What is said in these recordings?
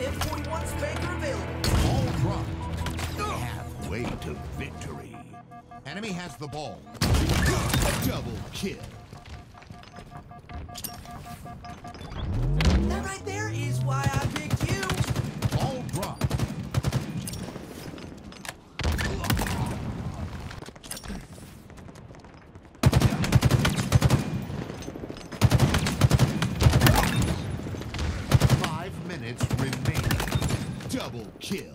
M41 SPNKr available. Ball dropped. Halfway to victory. Enemy has the ball. Double kill. That right there is why I Double kill.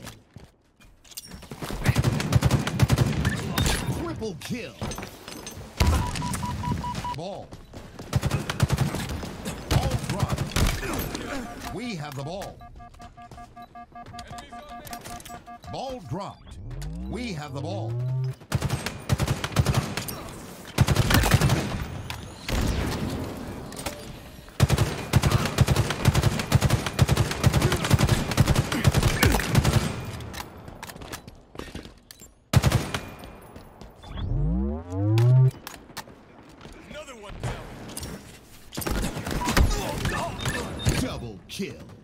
Triple kill. Ball. Ball dropped. We have the ball. Ball dropped. We have the ball. Kill.